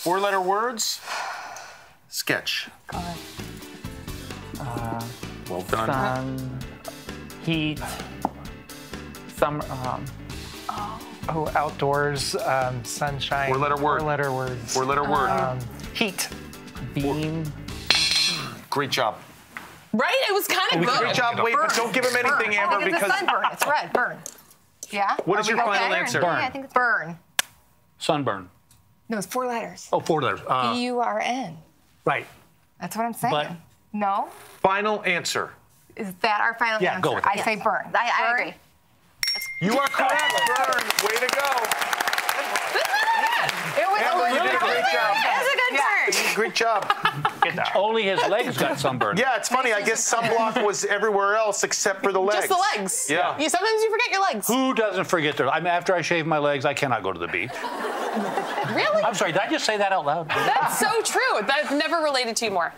Four letter words. Sketch. God. Well done. Sun. Heat. Summer. Um, Oh, outdoors, um, sunshine. Four letter word. Four letter words. Four letter word. Um, heat. beam. Great job. Right? It was kind of good. Great job. Wait, but don't give him anything, Burn. Amber, I think it's because a sunburn. It's red. Burn. Yeah. What is Are we your final answer? Burn. Yeah, I think it's burn. Sunburn. No, it's four letters. Oh, four letters. Uh, B U R N. right. That's what I'm saying. But- no. final answer. Is that our final Yeah, answer? go with it. I say burn. I, I Burn. agree. You are correct. Burn. Way to go. It was Amber, you did a great job. That's a good turn. Great job. Only his legs got sunburned. Yeah, it's funny. I guess sunblock was everywhere else except for the legs. Just the legs. Yeah. You sometimes you forget your legs. Who doesn't forget their? I mean, after I shave my legs, I cannot go to the beach. Really? I'm sorry. Did I just say that out loud? That's so true. I've never related to you more.